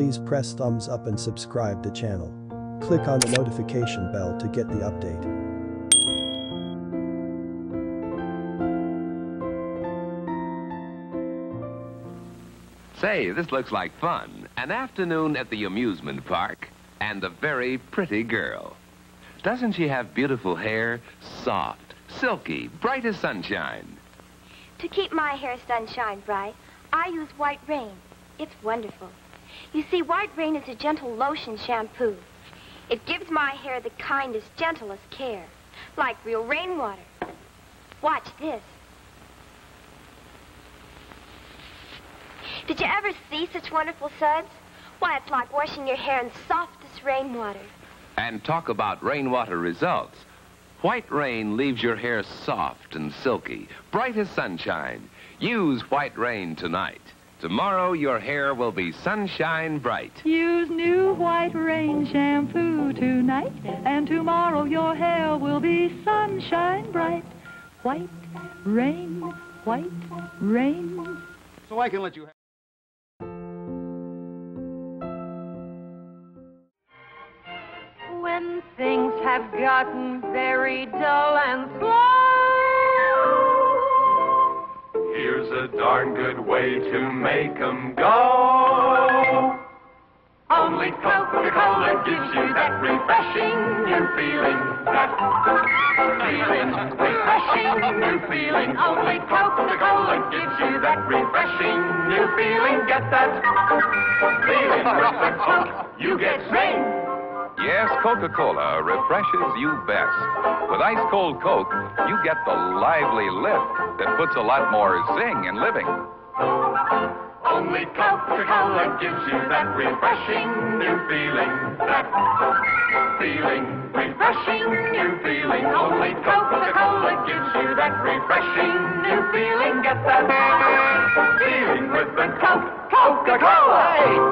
Please press thumbs up and subscribe the channel. Click on the notification bell to get the update. Say, this looks like fun. An afternoon at the amusement park and a very pretty girl. Doesn't she have beautiful hair? Soft, silky, bright as sunshine. To keep my hair sunshine bright, I use White Rain. It's wonderful. You see, White Rain is a gentle lotion shampoo. It gives my hair the kindest, gentlest care, like real rainwater. Watch this. Did you ever see such wonderful suds? Why, it's like washing your hair in softest rainwater. And talk about rainwater results. White Rain leaves your hair soft and silky, bright as sunshine. Use White Rain tonight. Tomorrow your hair will be sunshine bright. Use new White Rain shampoo tonight, and tomorrow your hair will be sunshine bright. White Rain, White Rain. So I can let you have. When things have gotten very dull and slow. Here's a darn good way to make 'em go. Only Coca-Cola gives you that refreshing new feeling. That feeling, refreshing new feeling. Only Coca-Cola gives you that refreshing new feeling. Get that feeling. You get zing. Yes, Coca-Cola refreshes you best. With ice-cold Coke, you get the lively lift that puts a lot more zing in living. Only Coca-Cola gives you that refreshing new feeling. That feeling, refreshing new feeling. Only Coca-Cola gives you that refreshing new feeling. Get that feeling with the Coke. Coca-Cola!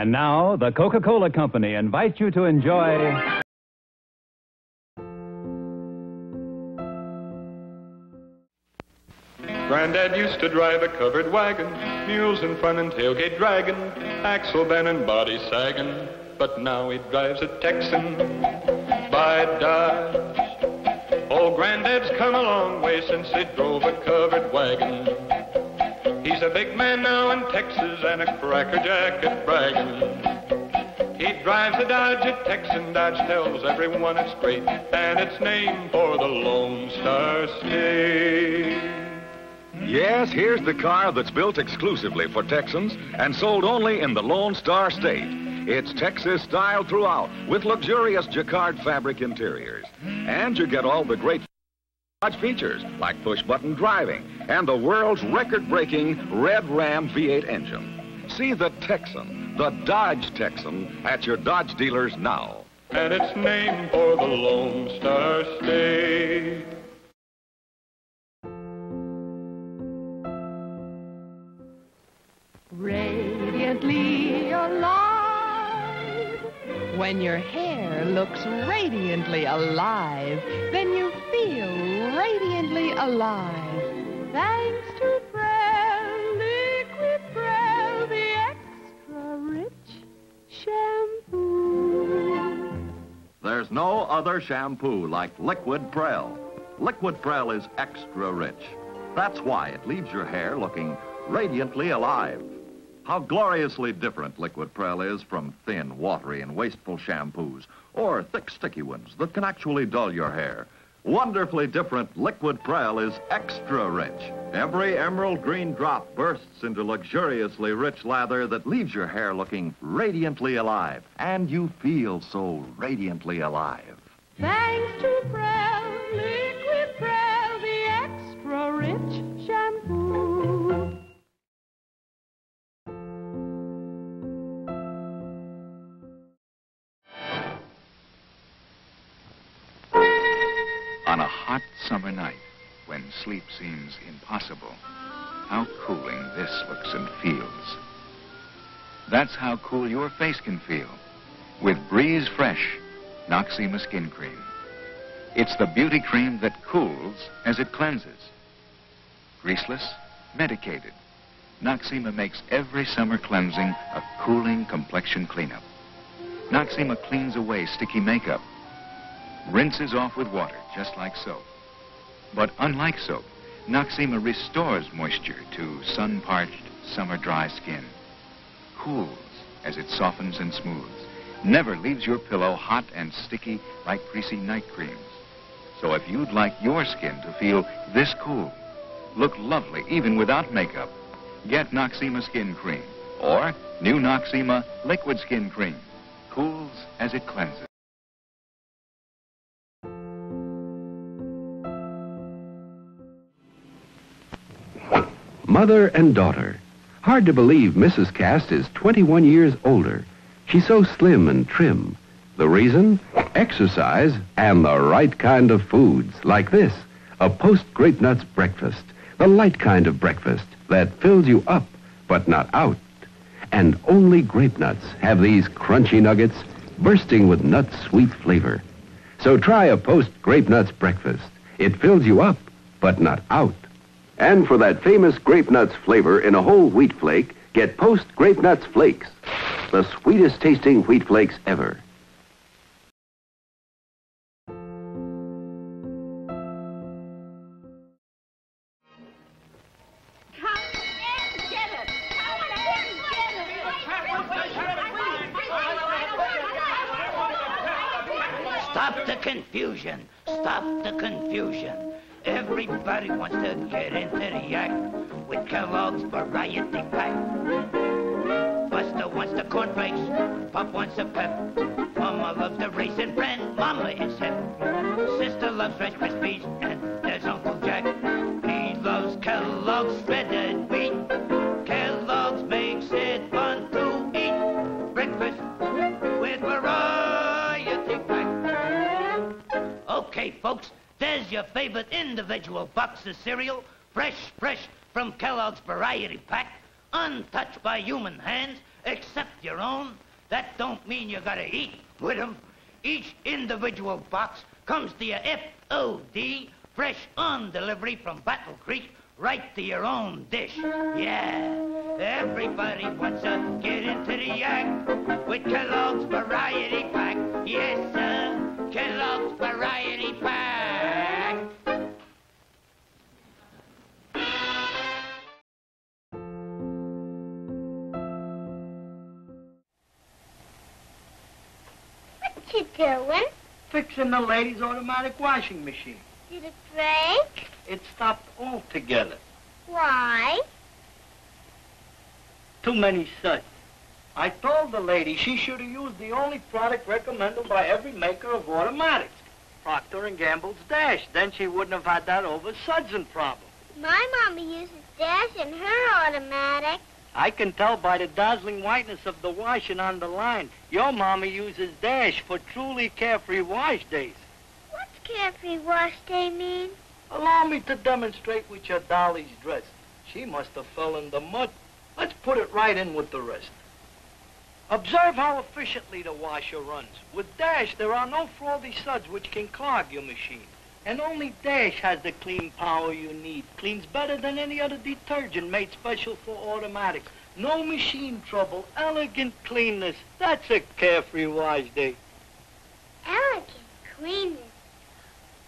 And now, the Coca Cola Company invites you to enjoy. Granddad used to drive a covered wagon, mules in front and tailgate dragging, axle bent and body sagging. But now he drives a Texan by Dodge. Old Granddad's come a long way since he drove a covered wagon. He's a big man now in Texas and a crackerjack at bragging. He drives a Dodge at Texan. Dodge tells everyone it's great, and it's named for the Lone Star State. Yes, here's the car that's built exclusively for Texans and sold only in the Lone Star State. It's Texas style throughout with luxurious jacquard fabric interiors. And you get all the great Dodge features like push-button driving and the world's record-breaking Red Ram V8 engine. See the Texan, the Dodge Texan, at your Dodge dealers now. And it's named for the Lone Star State. Radiantly alive. When your hair looks radiantly alive, then you feel alive. Thanks to Prell, Liquid Prell, the extra rich shampoo. There's no other shampoo like Liquid Prell. Liquid Prell is extra rich. That's why it leaves your hair looking radiantly alive. How gloriously different Liquid Prell is from thin, watery, and wasteful shampoos, or thick, sticky ones that can actually dull your hair. Wonderfully different Liquid Prell is extra rich. Every emerald green drop bursts into luxuriously rich lather that leaves your hair looking radiantly alive, and you feel so radiantly alive. Thanks to Prell, sleep seems impossible, how cooling this looks and feels. That's how cool your face can feel with Breeze Fresh Noxzema Skin Cream. It's the beauty cream that cools as it cleanses. Greaseless, medicated, Noxzema makes every summer cleansing a cooling complexion cleanup. Noxzema cleans away sticky makeup, rinses off with water, just like soap. But unlike soap, Noxzema restores moisture to sun-parched, summer-dry skin. Cools as it softens and smooths. Never leaves your pillow hot and sticky like greasy night creams. So if you'd like your skin to feel this cool, look lovely even without makeup, get Noxzema Skin Cream or new Noxzema Liquid Skin Cream. Cools as it cleanses. Mother and daughter. Hard to believe Mrs. Cast is 21 years older. She's so slim and trim. The reason? Exercise and the right kind of foods, like this. A post-grape nuts breakfast. The light kind of breakfast that fills you up, but not out. And only grape nuts have these crunchy nuggets bursting with nut sweet flavor. So try a post-grape nuts breakfast. It fills you up, but not out. And for that famous grape nuts flavor in a whole wheat flake, get Post Grape Nuts Flakes, the sweetest tasting wheat flakes ever. Stop the confusion. Stop the confusion. Everybody wants to get into the act with Kellogg's Variety Pack. Buster wants the cornflakes. Pop wants the pep. Mama loves the raisin bran. Mama is hip. Sister loves Rice Krispies. And there's Uncle Jack. He loves Kellogg's shredded wheat. Kellogg's makes it fun to eat. Breakfast with Variety Pack. Okay, folks, there's your favorite individual box of cereal, fresh, fresh from Kellogg's Variety Pack, untouched by human hands, except your own. That don't mean you gotta eat with 'em. Each individual box comes to your F.O.D., fresh on delivery from Battle Creek, right to your own dish. Yeah, everybody wants to get into the act with Kellogg's Variety Pack. Yes, sir, Kellogg's Variety Pack. You doing? Fixing the ladies' automatic washing machine. Did it break? It stopped altogether. Why? Too many suds. I told the lady she should have used the only product recommended by every maker of automatics. Procter & Gamble's Dash. Then she wouldn't have had that over sudsing problem. My mama uses Dash in her automatic. I can tell by the dazzling whiteness of the washing on the line. Your mama uses Dash for truly carefree wash days. What's carefree wash day mean? Allow me to demonstrate with your dolly's dress. She must have fell in the mud. Let's put it right in with the rest. Observe how efficiently the washer runs. With Dash, there are no frothy suds which can clog your machine. And only Dash has the clean power you need. Cleans better than any other detergent made special for automatics. No machine trouble, elegant cleanness. That's a carefree wash day. Elegant cleanness.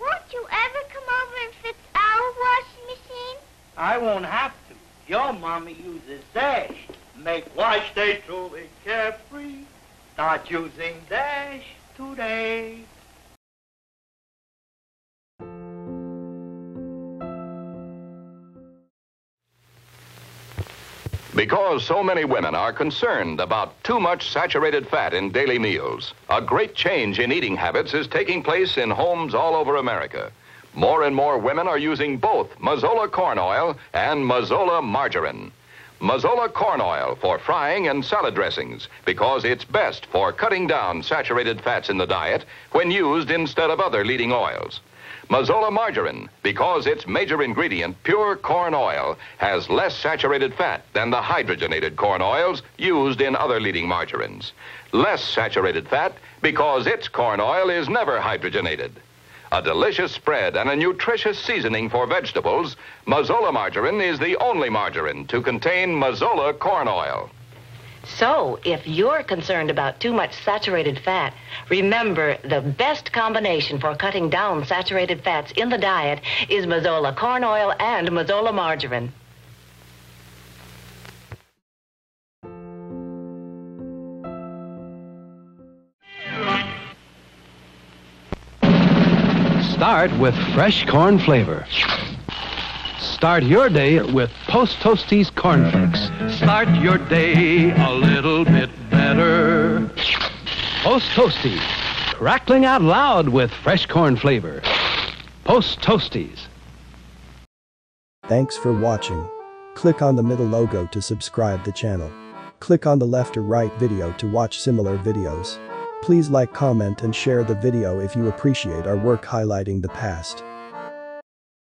Won't you ever come over and fix our washing machine? I won't have to. Your mommy uses Dash. Make wash day truly carefree. Start using Dash today. Because so many women are concerned about too much saturated fat in daily meals, a great change in eating habits is taking place in homes all over America. More and more women are using both Mazola corn oil and Mazola margarine. Mazola corn oil for frying and salad dressings because it's best for cutting down saturated fats in the diet when used instead of other leading oils. Mazola margarine, because its major ingredient, pure corn oil, has less saturated fat than the hydrogenated corn oils used in other leading margarines. Less saturated fat because its corn oil is never hydrogenated. a delicious spread, and a nutritious seasoning for vegetables, Mazola margarine is the only margarine to contain Mazola corn oil. So, if you're concerned about too much saturated fat, remember the best combination for cutting down saturated fats in the diet is Mazola corn oil and Mazola margarine. Start with fresh corn flavor. Start your day with Post Toasties Corn Flakes. Start your day a little bit better. Post Toasties, crackling out loud with fresh corn flavor. Post Toasties. Thanks for watching. Click on the middle logo to subscribe the channel. Click on the left or right video to watch similar videos. Please like comment and share the video if you appreciate our work highlighting the past.